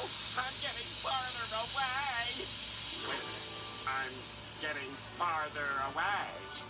I'm getting farther away! I'm getting farther away!